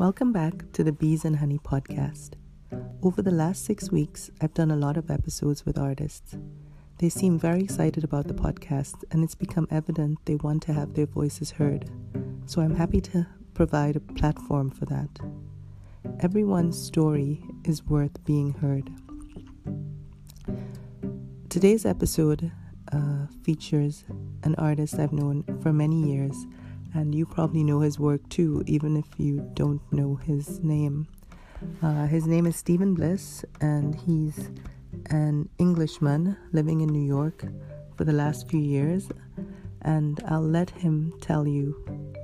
Welcome back to the Beez and Honey podcast. Over the last six weeks, I've done a lot of episodes with artists. They seem very excited about the podcast, and it's become evident they want to have their voices heard. So I'm happy to provide a platform for that. Everyone's story is worth being heard. Today's episode uh, features an artist I've known for many years, and you probably know his work too, even if you don't know his name. Uh, his name is Stephen Bliss, and he's an Englishman living in New York for the last few years, and I'll let him tell you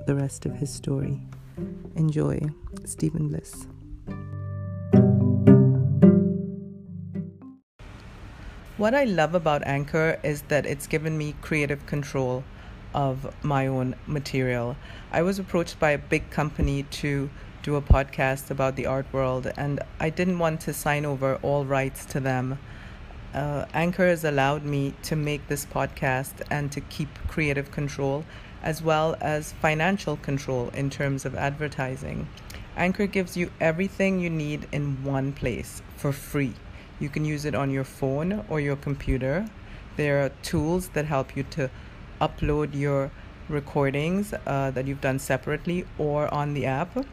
the rest of his story. Enjoy, Stephen Bliss. What I love about Anchor is that it's given me creative control of my own material. I was approached by a big company to do a podcast about the art world, and I didn't want to sign over all rights to them. Uh, Anchor has allowed me to make this podcast and to keep creative control as well as financial control in terms of advertising. Anchor gives you everything you need in one place for free. You can use it on your phone or your computer. There are tools that help you to upload your recordings uh, that you've done separately or on the app.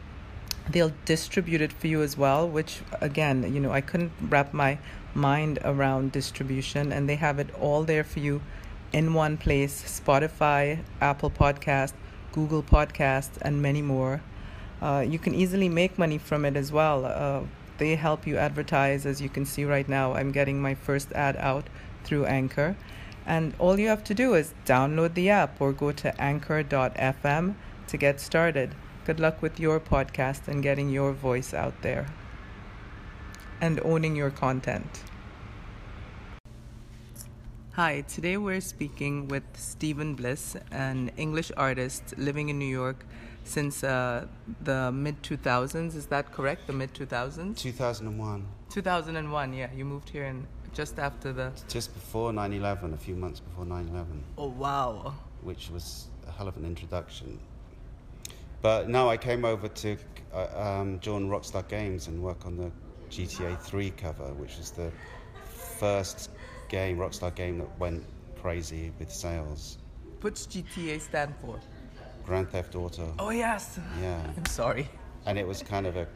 They'll distribute it for you as well, which again, you know, I couldn't wrap my mind around distribution, and they have it all there for you in one place Spotify, Apple Podcast, Google Podcast, and many more. Uh, you can easily make money from it as well. Uh, they help you advertise. As you can see right now, I'm getting my first ad out through Anchor. And all you have to do is download the app or go to anchor.fm to get started. Good luck with your podcast and getting your voice out there and owning your content. Hi, today we're speaking with Stephen Bliss, an English artist living in New York since uh, the mid 2000s. Is that correct? The mid 2000s? 2001. 2001, yeah. You moved here in just after the. Just before 9 11, a few months before 9 11. Oh, wow. Which was a hell of an introduction. But now I came over to uh, um, join Rockstar Games and work on the GTA 3 cover, which was the first game, Rockstar game, that went crazy with sales. What's GTA stand for? Grand Theft Auto. Oh, yes. Yeah. I'm sorry. And it was kind of a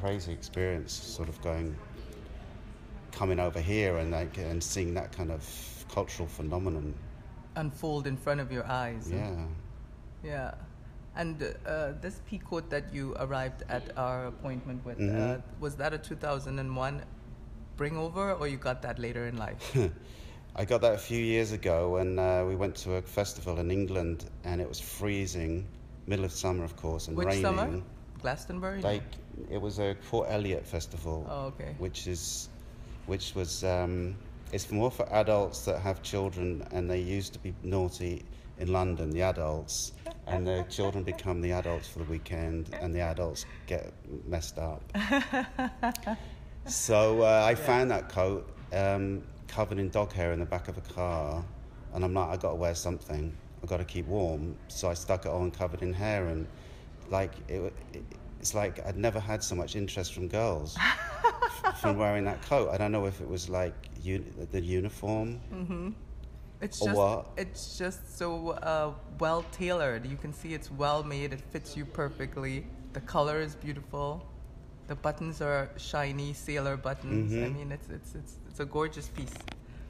crazy experience, sort of going, coming over here and like and seeing that kind of cultural phenomenon unfold in front of your eyes. Yeah. Yeah. And uh, this peacoat that you arrived at our appointment with, Mm-hmm. uh, was that a 2001 bring over or you got that later in life? I got that a few years ago when uh, we went to a festival in England and it was freezing, middle of summer, of course, and Which raining. summer? Glastonbury? Like it was a Port Eliot festival. Oh, okay. Which is, which was, um, it's more for adults that have children and they used to be naughty in London, the adults, and the children become the adults for the weekend, and the adults get messed up. so uh, I found that coat um, covered in dog hair in the back of a car, and I'm like, I got to wear something. I got to keep warm. So I stuck it on, covered in hair, and like it, it it's like I'd never had so much interest from girls from wearing that coat. I don't know if it was like uni- the uniform. Mm-hmm. It's Or just what? it's just so uh, well tailored. You can see it's well made. It fits you perfectly. The color is beautiful. The buttons are shiny sailor buttons. I Mhm. mean, it's it's it's it's a gorgeous piece.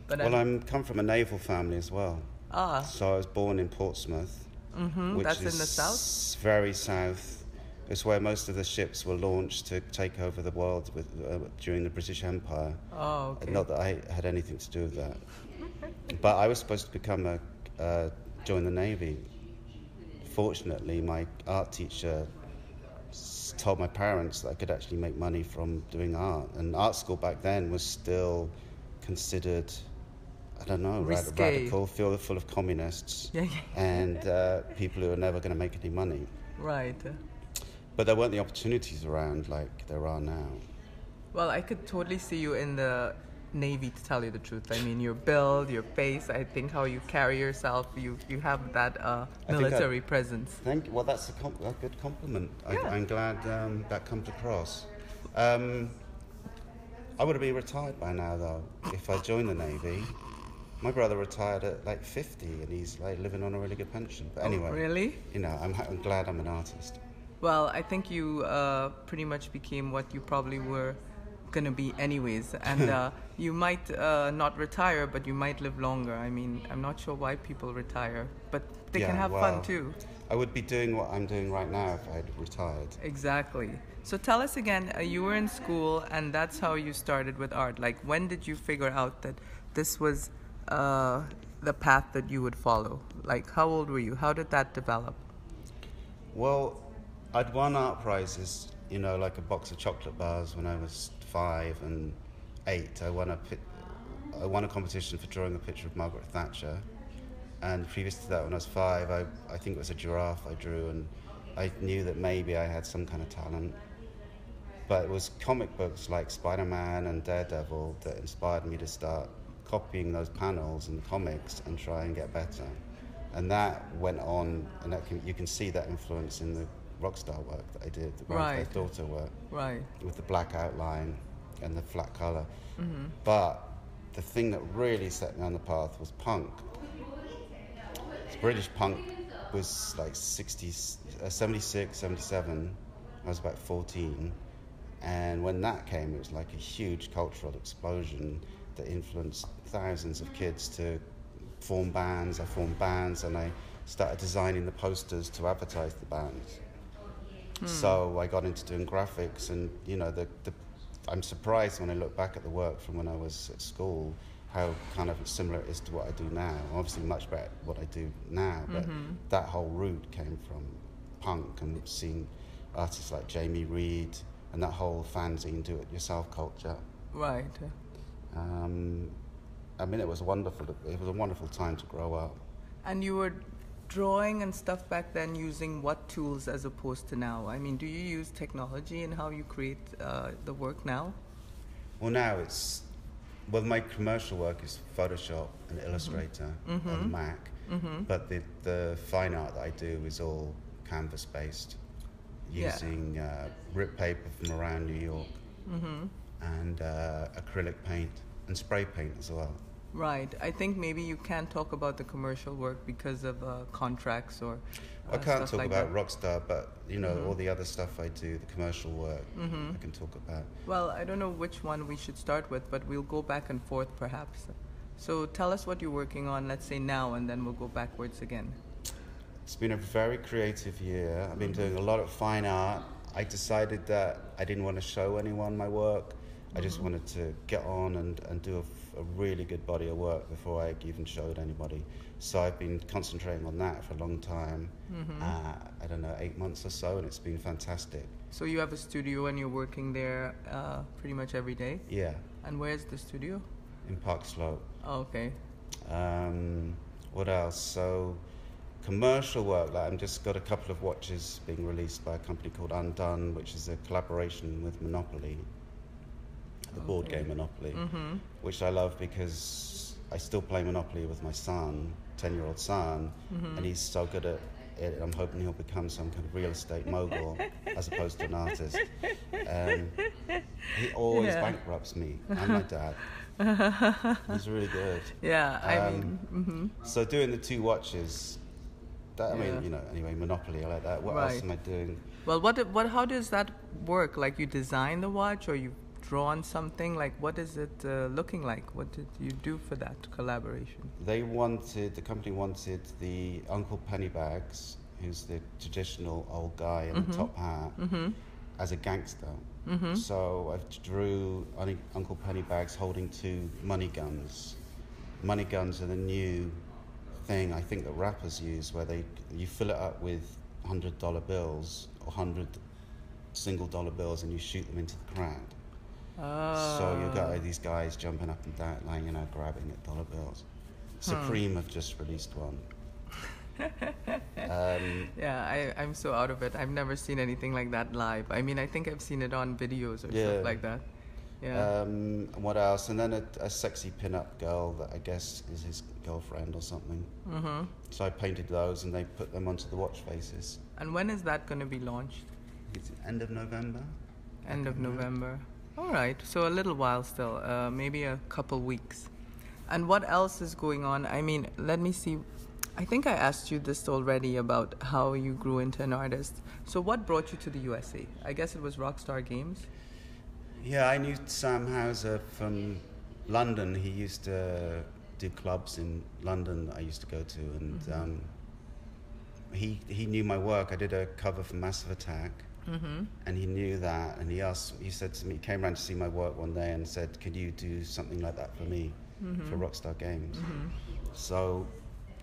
But Well, I'm, I'm come from a naval family as well. ah, So I was born in Portsmouth, mm-hmm, which that's is in the south. very south. It's where most of the ships were launched to take over the world with, uh, during the British Empire. Oh, okay. Not that I had anything to do with that. but I was supposed to become a uh, join the navy. Fortunately, my art teacher told my parents that I could actually make money from doing art, and art school back then was still considered. I don't know, rad- radical, full, full of communists Yeah, yeah. and uh, people who are never going to make any money. Right. But there weren't the opportunities around like there are now. Well, I could totally see you in the Navy, to tell you the truth. I mean, your build, your face, I think how you carry yourself, you, you have that uh, I I- military presence. Thank you. Well, that's a, com- a good compliment. Yeah. I, I'm glad um, that comes across. Um, I would have been retired by now, though, if I joined the Navy. My brother retired at like 50 and he's like living on a really good pension. But anyway, Oh, really? you know, I'm, I'm glad I'm an artist. Well, I think you uh, pretty much became what you probably were going to be, anyways. And uh, you might uh, not retire, but you might live longer. I mean, I'm not sure why people retire, but they can have well, fun too. I would be doing what I'm doing right now if I had retired. Exactly. So tell us again, uh, you were in school, and that's how you started with art. Like, when did you figure out that this was uh, the path that you would follow? Like, how old were you? How did that develop? Well, I'd won art prizes, you know, like a box of chocolate bars when I was five and eight. I won a won a competition for drawing a picture of Margaret Thatcher, and previous to that, when I was five, I I think it was a giraffe I drew, and I knew that maybe I had some kind of talent. But it was comic books like Spider-Man and Daredevil that inspired me to start copying those panels the comics and try and get better. And that went on, and that can, you can see that influence in the rockstar work that I did, Grand Right. Auto work, Right. with the black outline and the flat color. Mm-hmm. But the thing that really set me on the path was punk. British punk was like 60, uh, 76, 77. I was about 14. And when that came, it was like a huge cultural explosion that influenced thousands of kids to form bands. I formed bands and I started designing the posters to advertise the bands. So I got into doing graphics, and you know, the, the, I'm surprised when I look back at the work from when I was at school, how kind of similar it is to what I do now. Obviously, much better what I do now, but that whole route came from punk and seeing artists like Jamie Reid and that whole fanzine do-it-yourself culture. Right. Um, I mean, it was wonderful. It was a wonderful time to grow up. And you were drawing and stuff back then using what tools as opposed to now? I mean, do you use technology in how you create uh, the work now? Well, now it's well, my commercial work is Photoshop and Illustrator on Mac, but the the fine art that I do is all canvas based, Yeah. using uh, rip paper from around New York, and uh, acrylic paint and spray paint as well. Right. I think maybe you can't talk about the commercial work because of uh, contracts or. Uh, I can't talk like about that. Rockstar, but you know all the other stuff I do, the commercial work, I can talk about. Well, I don't know which one we should start with, but we'll go back and forth perhaps. So tell us what you're working on, let's say now, and then we'll go backwards again. It's been a very creative year. I've been doing a lot of fine art. I decided that I didn't want to show anyone my work. I just wanted to get on and, and do a, a really good body of work before I even showed anybody. So I've been concentrating on that for a long time. Uh, I don't know, eight months or so, and it's been fantastic. So you have a studio and you're working there uh, pretty much every day. Yeah, And where's the studio? in Park Slope. Oh, okay. Um, what else? So, commercial work. Like, I'm just got a couple of watches being released by a company called Undone, which is a collaboration with Monopoly, the board game Monopoly, Mm-hmm. which I love because I still play Monopoly with my son, ten-year-old son, Mm-hmm. and he's so good at it. I'm hoping he'll become some kind of real estate mogul as opposed to an artist. Um, he always Yeah. bankrupts me and my dad. He's really good. Yeah, I Um, mean, hmm So doing the two watches, that I Yeah. mean, you know, anyway, Monopoly, I like that. What else am I doing? well, what, what, how does that work? Like you design the watch or you drawn something? Like what is it uh, looking like? What did you do for that collaboration? They wanted, the company wanted the Uncle Pennybags, who's the traditional old guy in the top hat, Mm-hmm. as a gangster. So I drew Uncle Pennybags holding two money guns. Money guns are the new thing I think that rappers use, where they you fill it up with hundred dollar bills or hundred single dollar bills, and you shoot them into the crowd. So you've got these guys jumping up and down, like you know, grabbing at dollar bills. Supreme have just released one. um, Yeah, I, I'm so out of it. I've never seen anything like that live. I mean, I think I've seen it on videos or Yeah. stuff like that. Yeah. Um, what else? And then a, a sexy pin-up girl that I guess is his girlfriend or something. mm-hmm. So I painted those and they put them onto the watch faces. And when is that going to be launched? It's end of November. End of. November. All right, so a little while still, uh, maybe a couple weeks. And what else is going on? I mean, let me see. I think I asked you this already about how you grew into an artist. So, what brought you to the USA? I guess it was Rockstar Games. Yeah, I knew Sam Houser from London. He used to do clubs in London that I used to go to, and Mhm. um, he he knew my work. I did a cover for Massive Attack, Mm-hmm. and he knew that. And he asked, he said to me, he came around to see my work one day and said, "Could you do something like that for me for Rockstar Games?" Mm-hmm. So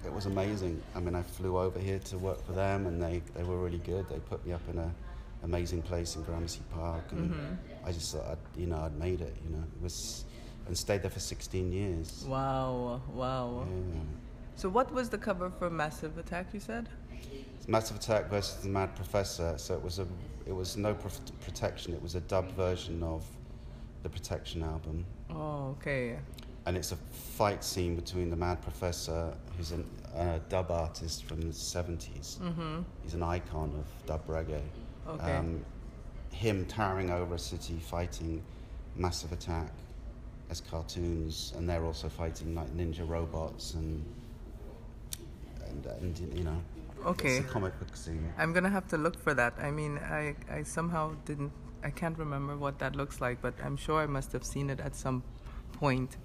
it was amazing. I mean, I flew over here to work for them, and they, they were really good. They put me up in a amazing place in Gramercy Park, and Mhm. I just thought, I'd, you know, I'd made it. You know, it was, and stayed there for 16 years. Wow, wow. Yeah. So, what was the cover for Massive Attack? You said. Massive Attack versus the Mad Professor. So it was a, it was no protection. It was a dub version of the Protection album. Oh, okay. and it's a fight scene between the Mad Professor, who's a uh, dub artist from the 70s. Mm-hmm. He's an icon of dub reggae. Okay. Um, him towering over a city, fighting Massive Attack as cartoons, and they're also fighting like ninja robots and and, and you know. Okay. It's a comic book. I'm gonna have to look for that. I mean, I, I somehow didn't, I can't remember what that looks like, but I'm sure I must have seen it at some point.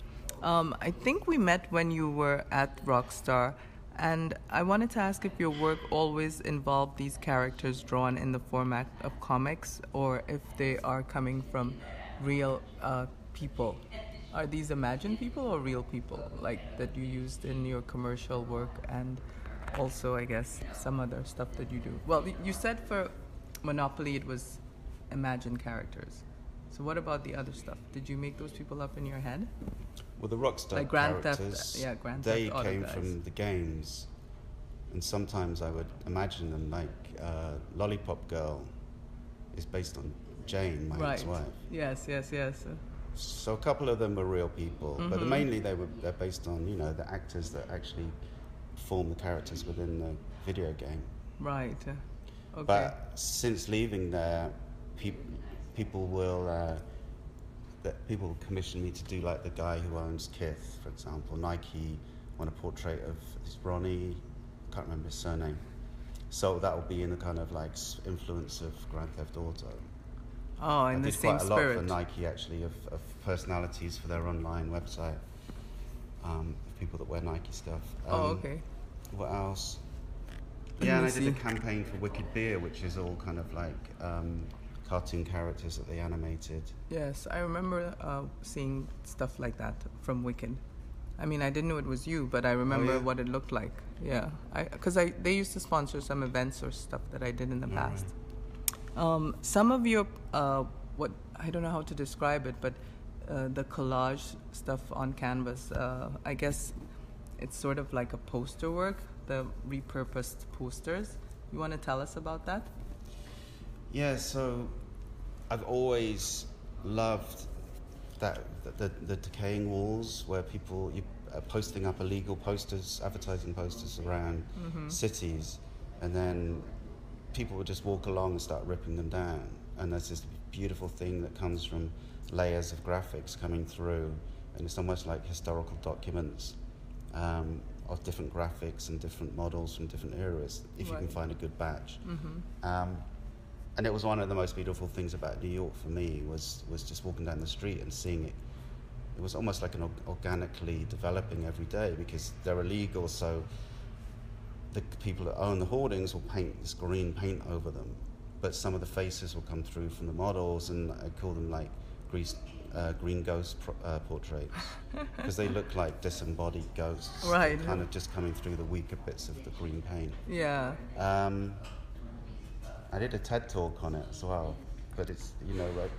Um, I think we met when you were at Rockstar, and I wanted to ask if your work always involved these characters drawn in the format of comics, or if they are coming from real uh, people. Are these imagined people or real people, like that you used in your commercial work and also, I guess, some other stuff that you do? Well, you said for Monopoly it was imagined characters. So what about the other stuff? Did you make those people up in your head? Well, the Rockstar Like Grand Theft- characters, yeah, Grand they Theft came guys. from the games, and sometimes I would imagine them like uh, Lollipop Girl is based on Jane, my right. ex-wife. Yes, yes, yes. So a couple of them were real people, but Mhm. mainly they were they're based on you know the actors that actually form the characters within the video game. Right. Okay. But since leaving there, peop- people will uh, that people commission me to do like the guy who owns Kith, for example. Nike want a portrait of this Ronnie, can't remember his surname. So that will be in the kind of like influence of Grand Theft Auto. oh, in I the did same quite a lot for Nike actually of, of personalities for their online website. Um, people that wear Nike stuff. oh, Um, okay. what else? Yeah, and I did a campaign for Wicked Beer, which is all kind of like um, cartoon characters that they animated. Yes, I remember uh, seeing stuff like that from Wicked. I mean, I didn't know it was you, but I remember Oh, yeah? what it looked like. Yeah, because I, they used to sponsor some events or stuff that I did in the All past. Um, some of your uh, what I don't know how to describe it, but uh, the collage stuff on canvas. Uh, I guess it's sort of like a poster work, the repurposed posters. You want to tell us about that? Yeah, so I've always loved that the, the, the decaying walls where people you are posting up illegal posters, advertising posters around cities, and then people would just walk along and start ripping them down. And there's this beautiful thing that comes from layers of graphics coming through, and it's almost like historical documents um, of different graphics and different models from different eras, if you can find a good batch. Mm-hmm. Um, and it was one of the most beautiful things about New York for me was was just walking down the street and seeing it. It was almost like an or- organically developing every day because they're illegal, so the people that own the hoardings will paint this green paint over them, but some of the faces will come through from the models, and I call them like grease, uh, green ghost pro- uh, portraits because they look like disembodied ghosts, Right. Kind of just coming through the weaker bits of the green paint. Yeah. Um, I did a TED talk on it as well, but it's you know like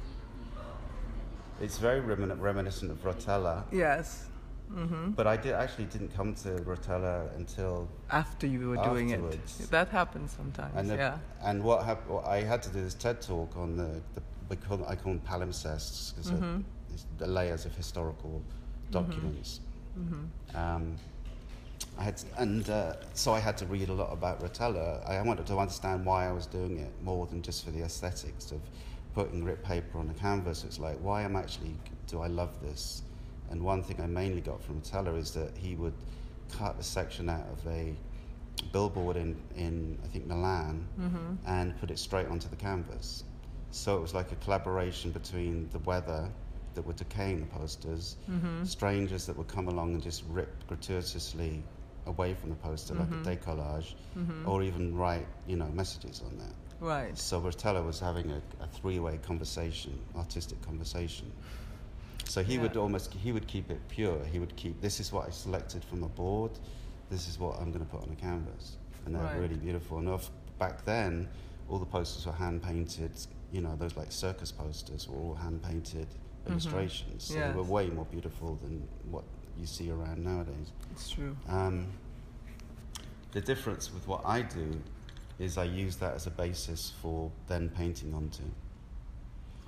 it's very remin- reminiscent of Rotella. Yes. Mm-hmm. But I did actually didn't come to Rotella until After you were doing it. That happens sometimes. and the, yeah. and what happened? I had to do this TED talk on the, the we call, I call them palimpsests because Mhm. it's the layers of historical documents. Mm-hmm. Um, I had, and uh, so I had to read a lot about Rotella. I wanted to understand why I was doing it more than just for the aesthetics of putting grit paper on a canvas. It's like, why am I actually, do I love this? And one thing I mainly got from Rotella is that he would cut a section out of a billboard in, in I think, Milan Mm-hmm. and put it straight onto the canvas. So it was like a collaboration between the weather that were decaying the posters, Mm-hmm. strangers that would come along and just rip gratuitously away from the poster like a decollage, Mm-hmm. or even write, you know, messages on there. Right. So Rotella was having a, a three-way conversation, artistic conversation. So he Yeah. would almost he would keep it pure. He would keep this is what I selected from a board, this is what I'm going to put on a canvas, and they're Right. really beautiful. And of, back then, all the posters were hand painted. You know, those like circus posters were all hand painted illustrations. So they were way more beautiful than what you see around nowadays. It's true. Um, the difference with what I do is I use that as a basis for then painting onto.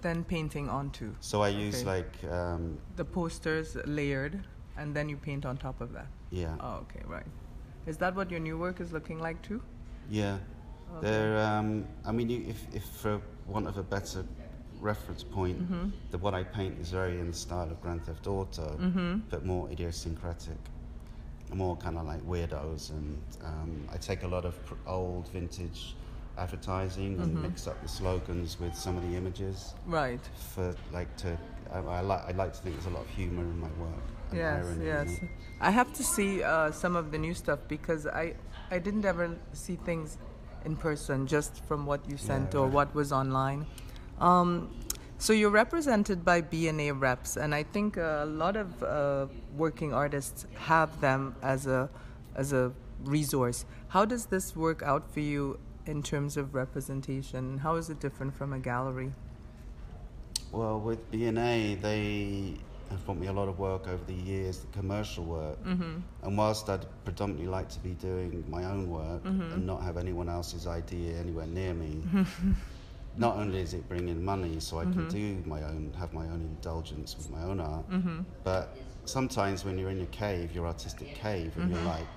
Then painting onto So I use Okay. like, um, the posters layered, and then you paint on top of that. yeah, Oh, okay, right. Is that what your new work is looking like too? yeah. Okay. They're, um, I mean, you, if, if for want of a better reference point, Mm-hmm. that what I paint is very in the style of Grand Theft Auto, Mm-hmm. but more idiosyncratic, more kind of like weirdos. And um, I take a lot of pr- old vintage advertising and Mhm. mix up the slogans with some of the images. Right. for like to I, I like I like to think there's a lot of humor in my work. and Yes, yes. I have to see uh, some of the new stuff because I I didn't ever see things in person, just from what you sent Yeah, or what was online. Um, so you're represented by B&A reps, and I think a lot of uh, working artists have them as a as a resource. How does this work out for you in terms of representation? How is it different from a gallery? Well, with B&A, they have brought me a lot of work over the years, the commercial work. Mm-hmm. And whilst I'd predominantly like to be doing my own work Mm-hmm. and not have anyone else's idea anywhere near me, not only is it bringing money so I can do my own, have my own indulgence with my own art, Mm-hmm. but sometimes when you're in your cave, your artistic cave, and Mm-hmm. you're like,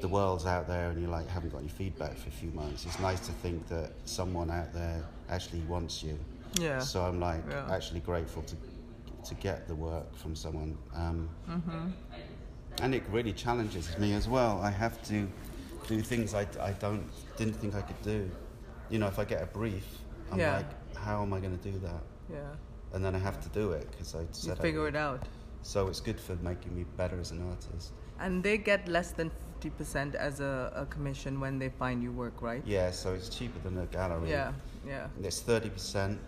the world's out there and you like haven't got any feedback for a few months. It's nice to think that someone out there actually wants you. Yeah. So I'm like Yeah. actually grateful to to get the work from someone. Um, Mm-hmm. and it really challenges me as well. I have to do things I, I don't didn't think I could do. You know, if I get a brief, I'm Yeah. like, how am I going to do that? Yeah. And then I have to do it because I You said I figure would. it out. So it's good for making me better as an artist. And they get less than 50% as a, a commission when they find you work, right? Yeah, so it's cheaper than a gallery. Yeah, yeah. It's thirty percent.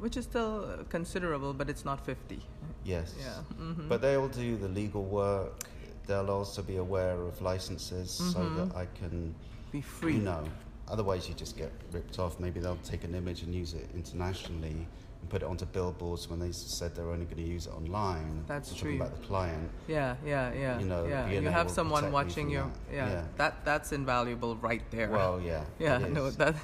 Which is still considerable, but it's not 50. Yes. Yeah. hmm But they'll do the legal work. They'll also be aware of licenses so Mhm. that I can, Be free. you know, otherwise you just get ripped off. Maybe they'll take an image and use it internationally and put it onto billboards when they said they're only going to use it online. That's We're true. Talking about the client. Yeah, yeah, yeah. You know, yeah. You have someone watching you. Yeah. Yeah. That that's invaluable right there. Well, yeah. yeah, no, that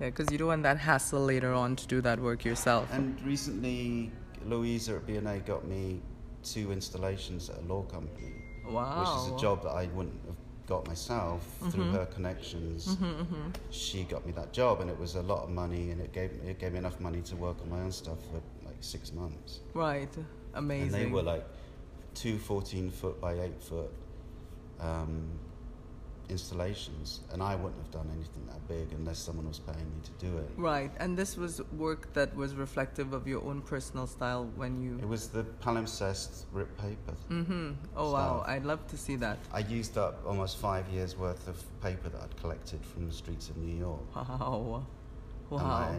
yeah, because you don't want that hassle later on to do that work yourself. And recently, Louisa at B&A got me two installations at a law company. wow. which is a job that I wouldn't have got myself through Mhm. her connections. Mm-hmm, mm-hmm. She got me that job, and it was a lot of money, and it gave it gave me enough money to work on my own stuff for like six months. Right. Amazing. And they were like two 14 foot by eight foot um, installations, and I wouldn't have done anything that big unless someone was paying me to do it. Right, and this was work that was reflective of your own personal style when you. It was the palimpsest rip paper. Mm-hmm. Oh wow, I'd love to see that. I used up almost five years worth of paper that I'd collected from the streets of New York. Wow. Wow. I,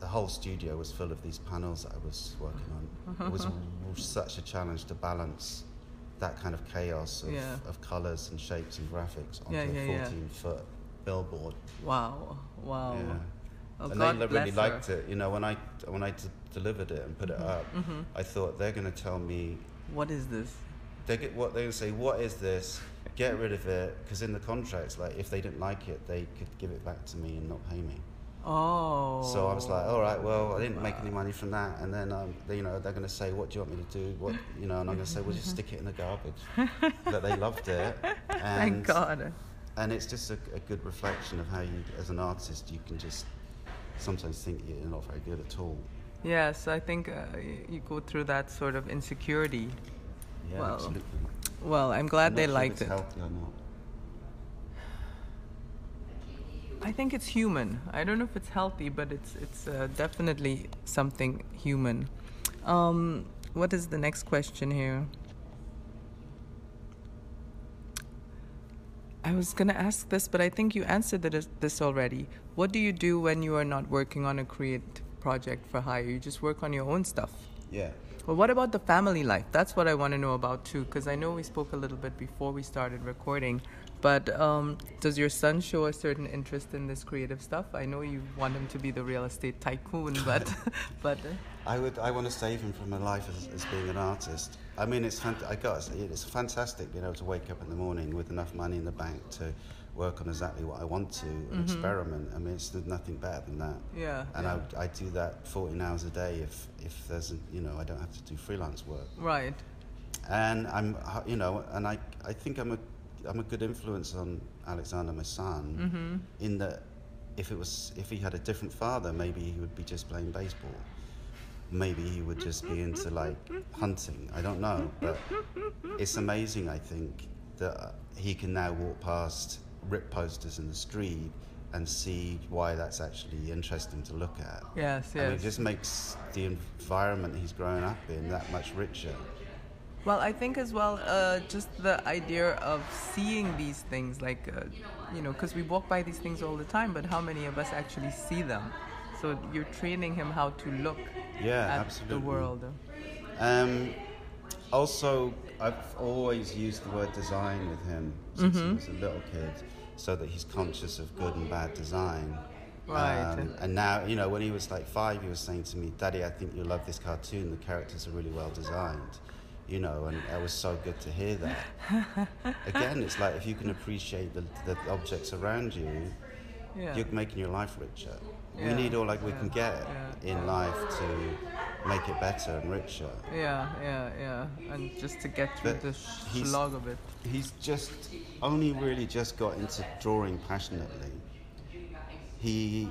the whole studio was full of these panels that I was working on. It was such a challenge to balance that kind of chaos of, Yeah. of colours and shapes and graphics onto Yeah, yeah, a yeah. 14 foot billboard. Wow. Wow. Oh, and God they really her. liked it. You know, when I when I d- delivered it and put it up, Mhm. I thought they're going to tell me What is this? they get what they're going to say. What is this? Get rid of it because in the contracts, like if they didn't like it, they could give it back to me and not pay me. Oh. So I was like, all right, well, I didn't make any money from that, and then um, they, you know they're going to say, what do you want me to do? What you know, and I'm going to say, well, just stick it in the garbage. that they loved it. And, Thank God. And it's just a, a good reflection of how you, as an artist, you can just sometimes think you're not very good at all. Yes, I think uh, you go through that sort of insecurity. Yeah, Well, absolutely. Well, I'm glad I'm they sure liked it. Healthy or not. I think it's human. I don't know if it's healthy, but it's it's uh, definitely something human. Um, what is the next question here? I was gonna ask this, but I think you answered this, this already. What do you do when you are not working on a creative project for hire? You just work on your own stuff. Yeah. Well, what about the family life? That's what I want to know about too, because I know we spoke a little bit before we started recording. But um, does your son show a certain interest in this creative stuff? I know you want him to be the real estate tycoon, but but uh, I would. I want to save him from a life as, as being an artist. I mean, it's fant- I got it's fantastic being able to wake up in the morning with enough money in the bank to work on exactly what I want to and experiment. I mean, it's nothing better than that. yeah, And yeah. I, I do that 14 hours a day if if there's a, you know I don't have to do freelance work. right. And I'm uh, you know and I I think I'm a I'm a good influence on Alexander, my son, Mm-hmm. in that if it was if he had a different father, maybe he would be just playing baseball. Maybe he would just be into like hunting. I don't know, but it's amazing. I think that he can now walk past rip posters in the street and see why that's actually interesting to look at. Yes, yes. And it just makes the environment he's growing up in that much richer. Well, I think as well, uh, just the idea of seeing these things, like, uh, you know, because we walk by these things all the time, but how many of us actually see them? So you're training him how to look Yeah, at absolutely. the world. Um, also, I've always used the word design with him since Mm-hmm. he was a little kid, so that he's conscious of good and bad design. Right. Um, and now, you know, when he was like five, he was saying to me, "Daddy, I think you'll love this cartoon. The characters are really well designed." You know, and it was so good to hear that. Again, it's like if you can appreciate the, the objects around you, Yeah. you're making your life richer. Yeah, We need all like we yeah, can get in life to make it better and richer. Yeah, yeah, yeah. And just to get through But the slog of it. He's just only really just got into drawing passionately. He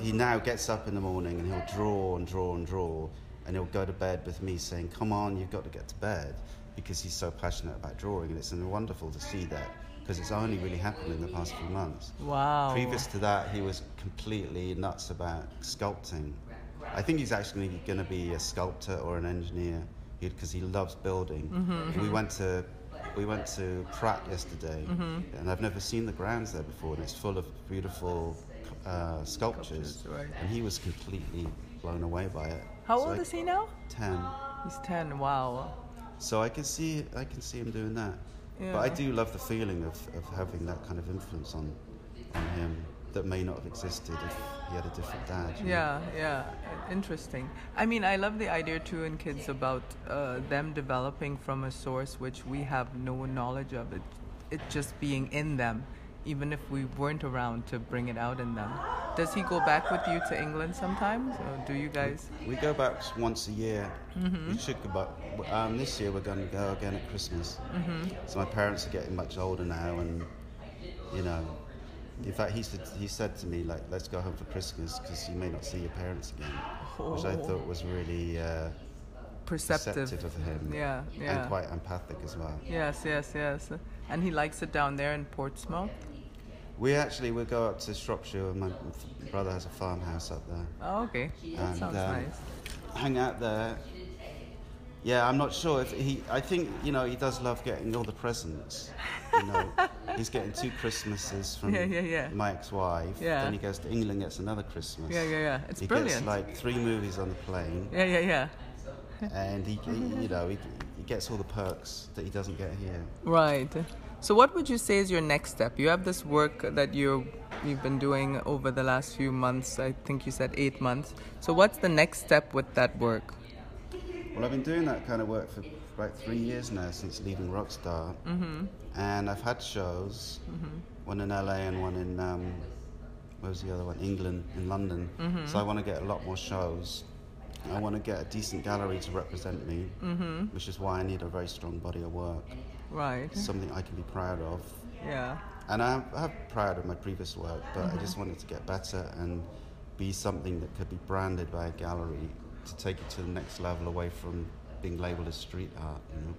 he now gets up in the morning and he'll draw and draw and draw, and he'll go to bed with me saying, "Come on, you've got to get to bed," because he's so passionate about drawing, and it's wonderful to see that because it's only really happened in the past few months. Wow. Previous to that, he was completely nuts about sculpting. I think he's actually going to be a sculptor or an engineer because he loves building. Mm-hmm, We went to we went to Pratt yesterday, Mm-hmm. and I've never seen the grounds there before, and it's full of beautiful uh, sculptures. Sculptures, right. And he was completely blown away by it. How So old I- is he now? Ten. He's 10. Wow. So I can see I can see him doing that. But I do love the feeling of, of having that kind of influence on on him that may not have existed if he had a different dad. you know? Yeah, yeah, interesting. I mean, I love the idea too in kids about uh, them developing from a source which we have no knowledge of. It, it just being in them, even if we weren't around to bring it out in them. Does he go back with you to England sometimes, or do you guys? We go back once a year. We should go back. Um, this year we're going to go again at Christmas. So my parents are getting much older now, and you know, in fact, he said he said to me like, "Let's go home for Christmas because you may not see your parents again," which I thought was really uh, Perceptive. perceptive of him. Yeah, yeah. And quite empathic as well. Yes, yes, yes. And he likes it down there in Portsmouth. We actually will go up to Shropshire. and My brother has a farmhouse up there. Oh, okay. That And, sounds um, nice. hang out there. Yeah, I'm not sure if he. I think you know he does love getting all the presents. You know, he's getting two Christmases from Yeah, yeah, yeah. my ex-wife. Yeah. Then he goes to England, gets another Christmas. Yeah, yeah, yeah. It's he brilliant. gets like three movies on the plane, Yeah, yeah, yeah. and he, he you know, he, he gets all the perks that he doesn't get here. Right. So, what would you say is your next step? You have this work that you you've been doing over the last few months. I think you said eight months. So, what's the next step with that work? Well, I've been doing that kind of work for about three years now since leaving Rockstar, mm-hmm. and I've had shows, one in LA and one in um, where was the other one? England, in London. Mm-hmm. So I want to get a lot more shows. I want to get a decent gallery to represent me, Mm-hmm. which is why I need a very strong body of work, Right. something I can be proud of. Yeah. And I'm, proud of my previous work, but Mm-hmm. I just wanted to get better and be something that could be branded by a gallery to take it to the next level away from being labeled as street art. You know?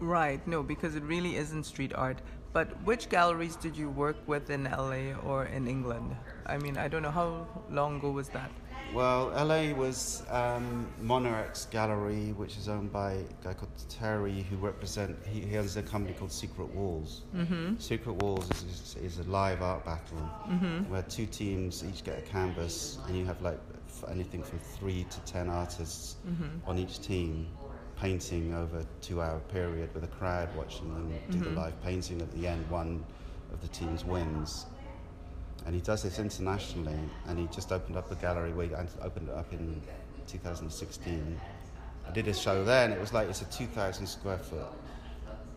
Right. No, because it really isn't street art. But which galleries did you work with in LA or in England? I mean, I don't know how long ago was that. Well, LA was um, Monarch's Gallery, which is owned by a guy called Terry, who represent. He, he owns a company called Secret Walls. Mm-hmm. Secret Walls is, is, is a live art battle Mm-hmm. where two teams each get a canvas, and you have like f- anything from three to ten artists Mm-hmm. on each team painting over a two-hour period with a crowd watching them do Mm-hmm. the live painting. At the end, one of the teams wins and he does this internationally. And he just opened up a gallery. We opened it up in 2016. I did a show there, and it was like it's a 2,000 square foot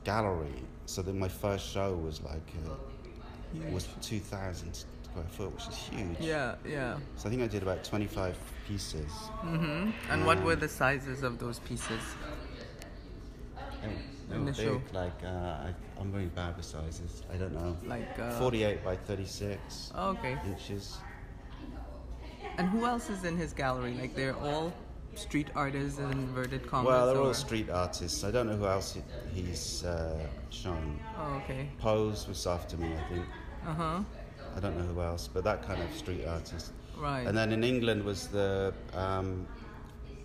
gallery. So then my first show was like uh, was 2,000 square foot, which is huge. Yeah, yeah. So I think I did about 25 pieces. Mm-hmm. And what were the sizes of those pieces? They In were big, like uh, I, I'm very bad with sizes. I don't know. Like, uh, 48 by 36 Oh, okay. inches. And who else is in his gallery? Like they're all street artists and inverted commas. Well, they're or- all street artists. I don't know who else he, he's uh, shown. Oh, okay. Pose was after me, I think. Uh huh. I don't know who else, but that kind of street artist. Right. And then in England was the um,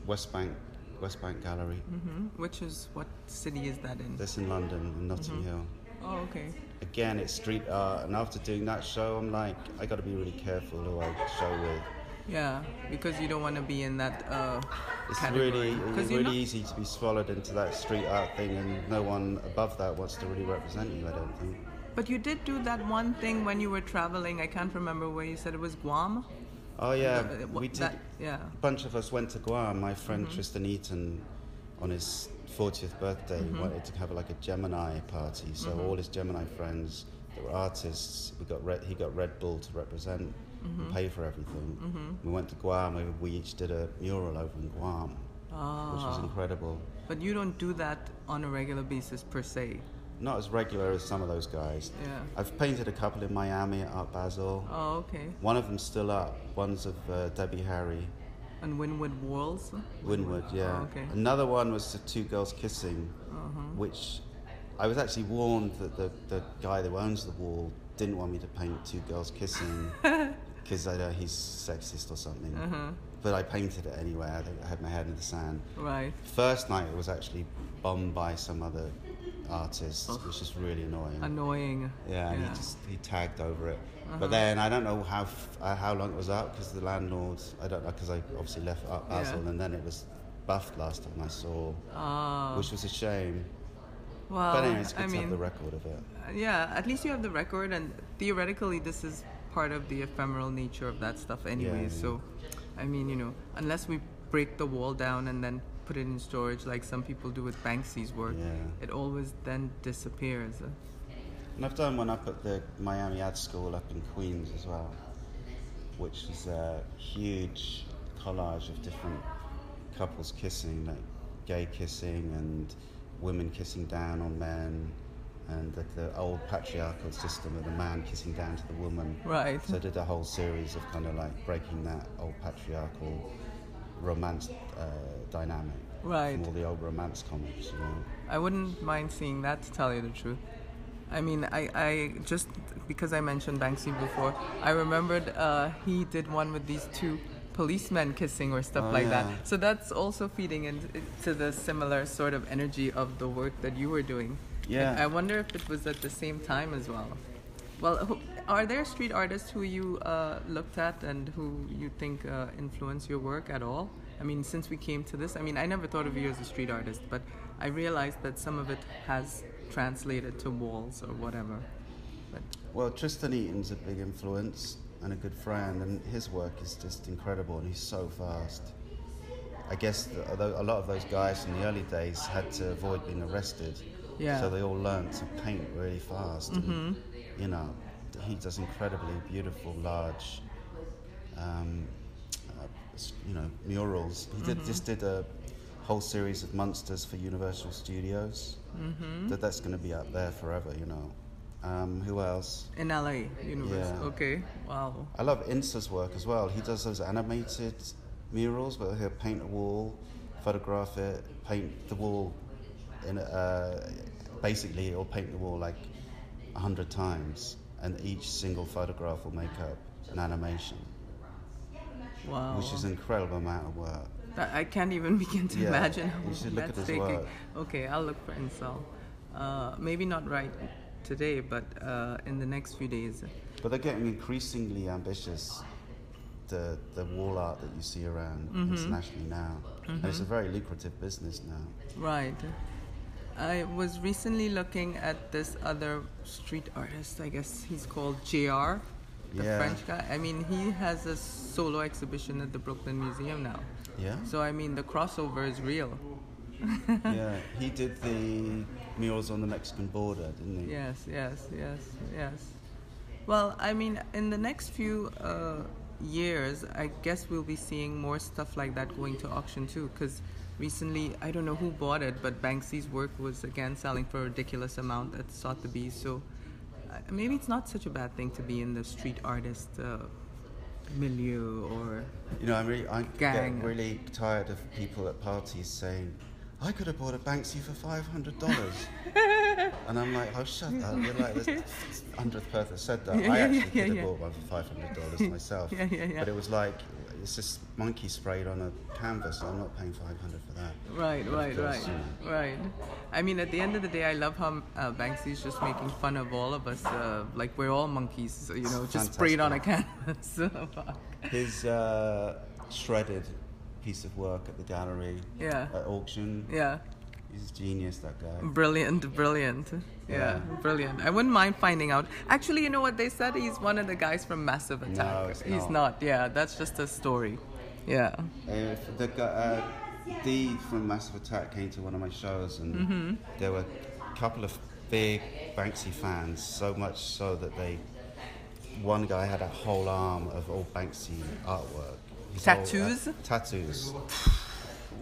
West Bank West Bank Gallery. hmm Which is what city is that in? That's in London, in Notting Mm-hmm. Hill. Oh, okay. Again, it's street art, and after doing that show, I'm like, I got to be really careful who I show with. Yeah, because you don't want to be in that uh, It's category. really, it's really not- easy to be swallowed into that street art thing, and no one above that wants to really represent you. I don't think. But you did do that one thing when you were traveling. I can't remember where you said it was Guam. Oh yeah, Uh, what- we did. that- yeah. A bunch of us went to Guam. My friend Mm-hmm. Tristan Eaton, on his 40th birthday, Mm-hmm. wanted to have like a Gemini party. So all his Gemini friends that were artists, we got Red, he got Red Bull to represent Mm-hmm. and pay for everything. We went to Guam. We, we each did a mural over in Guam, which was Ah. incredible. But you don't do that on a regular basis per se. Not as regular as some of those guys. Yeah. I've painted a couple in Miami at Art Basel. Oh, okay. One of them's still up. One's of uh, Debbie Harry. And Wynwood Walls. Wynwood, yeah. Oh, okay. Another one was the two girls kissing, Uh-huh. which I was actually warned that the, the guy who owns the wall didn't want me to paint two girls kissing because I know he's sexist or something. Uh-huh. But I painted it anyway. I think I had my head in the sand. Right. First night it was actually bombed by some other artist, Ugh. which is really annoying. Annoying. Yeah, and he just he tagged over it. But then I don't know how f- uh, how long it was up because the landlord I don't know because I obviously left up Yeah. Basel and then it was buffed last time I saw, Ah. which was a shame. well, but anyway, it's good I to mean, have the record of it. yeah. At least you have the record, and theoretically, this is part of the ephemeral nature of that stuff, anyway. yeah. So, I mean, you know, unless we break the wall down and then put it in storage, like some people do with Banksy's work, Yeah. it always then disappears. And I've done one up at the Miami Ad School up in Queens as well, which is a huge collage of different couples kissing, like gay kissing and women kissing down on men, and the, the old patriarchal system of the man kissing down to the woman. Right. So I did a whole series of kind of like breaking that old patriarchal romance uh, dynamic Right. from all the old romance comics, you know. I wouldn't mind seeing that, to tell you the truth. I mean, I, I just because I mentioned Banksy before, I remembered uh, he did one with these two policemen kissing or stuff Oh, like yeah. that. So that's also feeding into the similar sort of energy of the work that you were doing. Yeah. I wonder if it was at the same time as well. Well, are there street artists who you uh, looked at and who you think uh, influence your work at all? I mean, since we came to this, I mean, I never thought of you as a street artist, but I realized that some of it has translated to walls or whatever. But Well, Tristan Eaton's a big influence and a good friend, and his work is just incredible, and he's so fast. I guess the, a lot of those guys in the early days had to avoid being arrested, Yeah. so they all learned to paint really fast. And, you know, he does incredibly beautiful, large, um, uh, you know, murals. He did, just did a whole series of monsters for Universal Studios. Mm-hmm. That that's going to be up there forever, you know. Um, who else? In LA, Universe. Yeah. Okay. Wow. I love Insa's work as well. He does those animated murals where he'll paint a wall, photograph it, paint the wall in uh, basically he'll paint the wall like a hundred times and each single photograph will make up an animation, Wow. which is an incredible amount of work. That- I can't even begin to Yeah, imagine how you should look at that's his taking. work. Okay, I'll look for Insa. Uh, maybe not right today, but uh, in the next few days. But they're getting increasingly ambitious. The the wall art that you see around Mm-hmm. internationally now, and it's a very lucrative business now. Right. I was recently looking at this other street artist. I guess he's called JR, the Yeah. French guy. I mean, he has a solo exhibition at the Brooklyn Museum now. Yeah. So I mean, the crossover is real. yeah, he did the murals on the Mexican border, didn't he? Yes, yes, yes, yes. Well, I mean, in the next few uh, years, I guess we'll be seeing more stuff like that going to auction too. Because recently, I don't know who bought it, but Banksy's work was again selling for a ridiculous amount at Sotheby's. So uh, maybe it's not such a bad thing to be in the street artist uh, milieu or. You know, I'm really, I Gang. get really tired of people at parties saying, "I could have bought a Banksy for five hundred dollars," and I'm like, "Oh, shut up! You're like the hundredth person said that. Yeah, I actually yeah, could have yeah. bought one for five hundred dollars myself, Yeah, yeah, yeah. but it was like it's just monkey sprayed on a canvas. I'm not paying five hundred for that. Right, But right, course, right, you know. right. I mean, at the end of the day, I love how uh, Banksy's just making fun of all of us. Uh, like we're all monkeys, you know, just sprayed on a canvas. His uh, shredded piece of work at the gallery yeah, at auction. yeah. He's a genius, that guy. Brilliant, brilliant. Yeah, Yeah. brilliant. I wouldn't mind finding out. Actually, you know what they said? He's one of the guys from Massive Attack. No, He's not. Yeah, that's just a story. Yeah. If the uh, Dee from Massive Attack came to one of my shows, and Mm-hmm. there were a couple of big Banksy fans, so much so that they. One guy had a whole arm of all Banksy artwork. His whole, uh, Tattoos?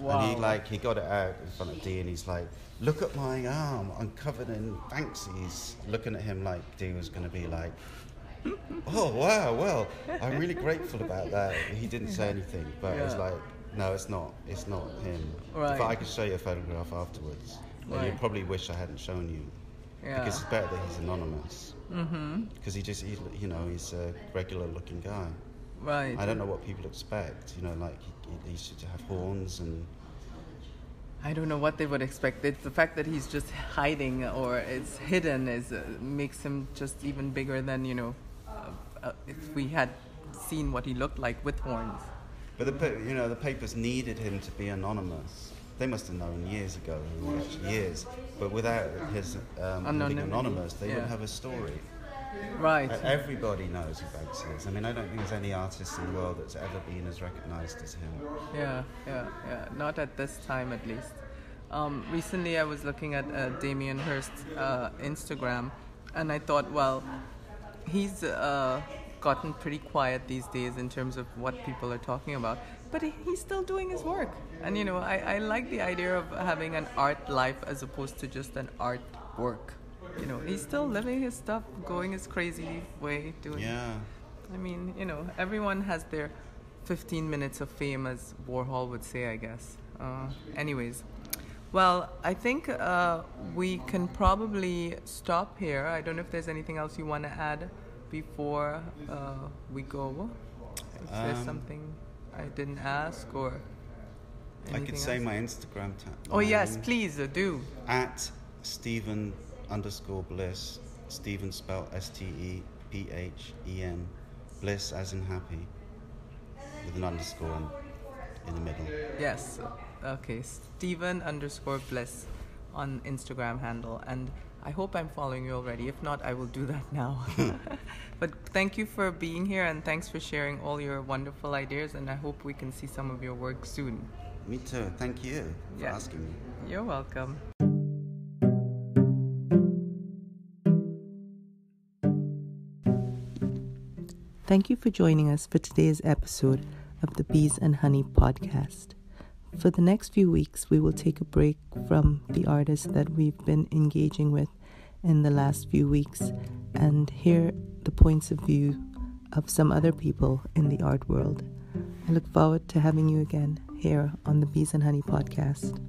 Wow. And he like he got it out in front of Dee, and he's like, "Look at my arm! I'm covered in Banksy's." Looking at him like Dee was going to be like, "Oh wow, well, I'm really grateful about that." He didn't say anything, but it was like, "No, it's not. It's not him." Right. But I could show you a photograph afterwards, and Right. you probably wish I hadn't shown you Yeah. because it's better that he's anonymous. Mm-hmm. Because he just, he, you know, he's a regular-looking guy. right. I don't know what people expect. You know, like he, he should have horns and. I don't know what they would expect. It's the fact that he's just hiding or it's hidden is uh, makes him just even bigger than you know. Uh, uh, if we had seen what he looked like with horns. But the, you know, the papers needed him to be anonymous. They must have known years ago, who he actually is. But without his um, being anonymous, they yeah. wouldn't have a story. Right. Everybody knows who Banksy is. I mean, I don't think there's any artist in the world that's ever been as recognised as him. Yeah, yeah, yeah. Not at this time, at least. Um, recently, I was looking at uh, Damien Hirst's uh, Instagram, and I thought, well, he's uh, gotten pretty quiet these days in terms of what people are talking about, but he, he's still doing his work. And you know, I, I like the idea of having an art life as opposed to just an art work. You know, he's still living his stuff, going his crazy way, doing. Yeah. I mean, you know, everyone has their 15 minutes of fame, as Warhol would say, I guess. Uh, anyways, well, I think uh, we can probably stop here. I don't know if there's anything else you want to add before uh, we go. If there's Um, something I didn't ask or. I could say else? my Instagram tag. Oh, yes, please uh, do. At Stephen underscore Bliss. Stephen spelled S T E P H E N. Bliss as in happy. With an underscore in, in the middle. Yes. Okay. Stephen underscore bliss on Instagram handle. And I hope I'm following you already. If not, I will do that now. but thank you for being here and thanks for sharing all your wonderful ideas. And I hope we can see some of your work soon. Me too. Thank you for Yeah. asking me. You're welcome. Thank you for joining us for today's episode of the Beez and Honey podcast. For the next few weeks, we will take a break from the artists that we've been engaging with in the last few weeks and hear the points of view of some other people in the art world. I look forward to having you again here on the Beez and Honey podcast.